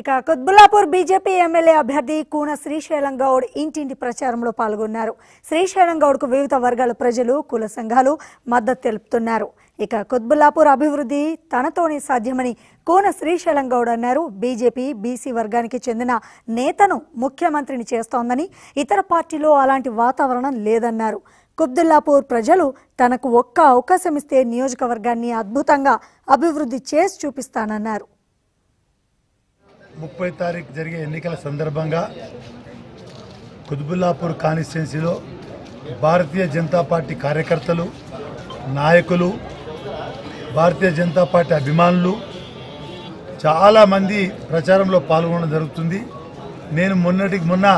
ఇక Quthbullapur BJP MLA అభ్యర్థి కూన శ్రీశైలం గౌడ్ ఇంటింటి ప్రచారంలో పాల్గొన్నారు. శ్రీశైలం గౌడ్కు వివిధ వర్గాల ప్రజలు కుల సంఘాలు మద్దతు తెలుపుతున్నారు. ఇక కుత్బుల్లాపూర్ అభివృద్ధి తనతోనే సాధ్యమని కూన శ్రీశైలం గౌడ్ అన్నారు. బీజేపీ బీసీ వర్గానికి చెందిన నేతను ముఖ్యమంత్రిని చేస్తోందని ఇతర పార్టీలో అలాంటి వాతావరణం లేదన్నారు. కుబ్దుల్లాపూర్ ప్రజలు తనకు ఒక్క అవకాశం ఇస్తే నియోజకవర్గాన్ని అద్భుతంగా అభివృద్ధి చేసి చూపిస్తానన్నారు. ముప్పై తారీఖు జరిగే ఎన్నికల సందర్భంగా కుతుబుల్లాపూర్ కాన్స్టిట్యున్సీలో భారతీయ జనతా పార్టీ కార్యకర్తలు నాయకులు భారతీయ జనతా పార్టీ అభిమానులు చాలామంది ప్రచారంలో పాల్గొనడం జరుగుతుంది. నేను మొన్నటికి మొన్న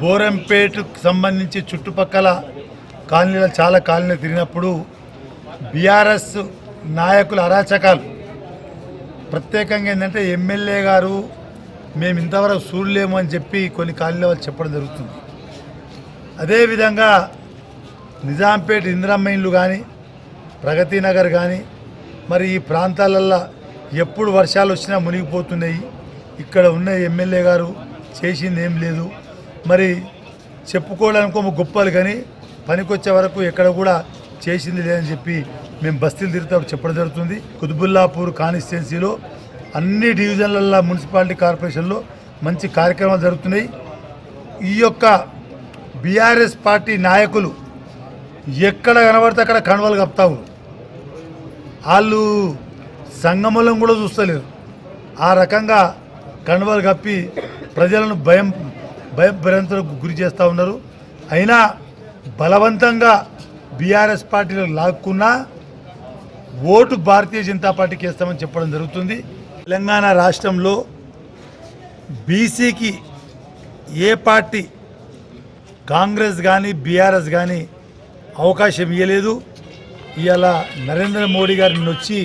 బోరంపేటకు సంబంధించి చుట్టుపక్కల కాలనీల చాలా కాలనీలు తిరిగినప్పుడు బీఆర్ఎస్ నాయకుల అరాచకాలు ప్రత్యేకంగా ఏంటంటే ఎమ్మెల్యే గారు మేము ఇంతవరకు చూడలేము అని చెప్పి కొన్ని కాలనీల వాళ్ళు చెప్పడం జరుగుతుంది. అదేవిధంగా నిజాంపేట ఇందిరమ్మ కానీ ప్రగతి నగర్ కానీ మరి ఈ ప్రాంతాలల్లో ఎప్పుడు వర్షాలు వచ్చినా మునిగిపోతున్నాయి. ఇక్కడ ఉన్న ఎమ్మెల్యే గారు చేసింది ఏం లేదు. మరి చెప్పుకోవడానికి ఒక గొప్పలు కానీ పనికొచ్చే వరకు ఎక్కడ కూడా చేసింది లేదని చెప్పి మేము బస్తీలు తిరుగుతాం చెప్పడం జరుగుతుంది. కుతుబుల్లాపూర్ కాన్స్టిట్యున్సీలో అన్ని డివిజన్లలో మున్సిపాలిటీ కార్పొరేషన్లో మంచి కార్యక్రమాలు జరుగుతున్నాయి. ఈ యొక్క బీఆర్ఎస్ పార్టీ నాయకులు ఎక్కడ కనబడితే అక్కడ కణవలు కప్తావు వాళ్ళు సంగమలం కూడా చూస్తలేరు. ఆ రకంగా కణవలు కప్పి ప్రజలను భయం భయభ్రాంతులకు గురి చేస్తూ ఉన్నారు. అయినా బలవంతంగా బీఆర్ఎస్ పార్టీలో లాక్కున్నా ఓటు భారతీయ జనతా పార్టీకి వేస్తామని చెప్పడం జరుగుతుంది. తెలంగాణ రాష్ట్రంలో బీసీకి ఏ పార్టీ కాంగ్రెస్ కానీ బీఆర్ఎస్ కానీ అవకాశం ఇవ్వలేదు ఇవాళ నరేంద్ర మోడీ గారు నిన్న వచ్చి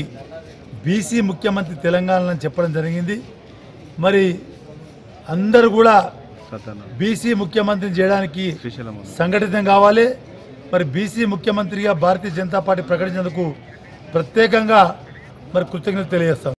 బీసీ ముఖ్యమంత్రి తెలంగాణలో అని చెప్పడం జరిగింది. మరి అందరూ కూడా బీసీ ముఖ్యమంత్రిని చేయడానికి సంఘటితం కావాలి. మరి బీసీ ముఖ్యమంత్రిగా భారతీయ జనతా పార్టీ ప్రకటించినందుకు ప్రత్యేకంగా మరి కృతజ్ఞత తెలియజేస్తాం.